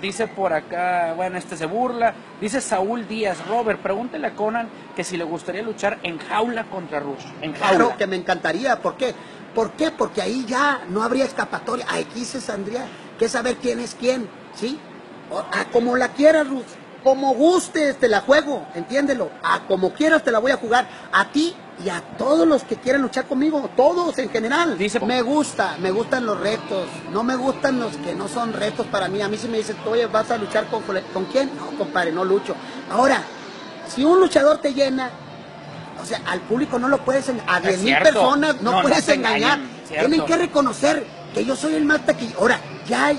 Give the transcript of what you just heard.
Dice por acá, bueno, este se burla. Dice Saúl Díaz, Robert, pregúntele a Conan que si le gustaría luchar en jaula contra Rush. En jaula. Claro que me encantaría. ¿Por qué? ¿Por qué? Porque ahí ya no habría escapatoria. Aquí se tendría que saber quién es quién, ¿sí? O- a como la quieras, Ruth. Como gustes, te la juego, entiéndelo. A como quieras te la voy a jugar. A ti y a todos los que quieran luchar conmigo. Todos en general. Dice- me gusta, me gustan los retos. No me gustan los que no son retos para mí. A mí si me dicen, oye, ¿vas a luchar con, con quién? No, compadre, no lucho. Ahora, si un luchador te llena, o sea, al público no lo puedes engañar. A Es 10 mil personas no, puedes engañar. engañan. Tienen que reconocer que yo soy el más taquillero. Ahora, ya